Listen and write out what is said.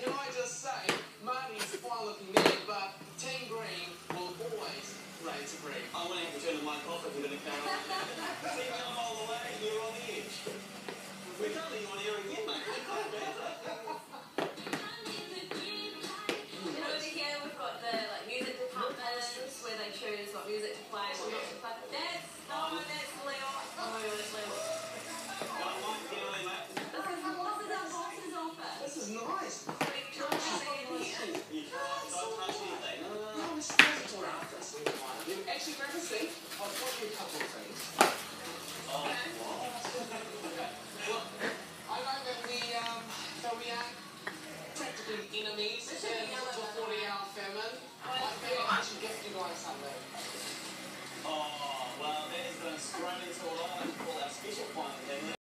Can I just say, Marty's a fine looking man, but Team Green will always reign supreme. I'm going to have to turn the mic off if we're going to carry on. See, come all the way, you're on the edge. We can't leave on here again, mate. We can't, man. You know, over here we've got the like music departments where they choose what music to play, what not to play. Actually, grab a seat. I'll tell you a couple of things. Oh, what? Look, I know that we, um, that we are practically enemies be in yellow, the by the 40 way. hour famine. I think I should gift you guys something. Oh, well, that is going straight into what I like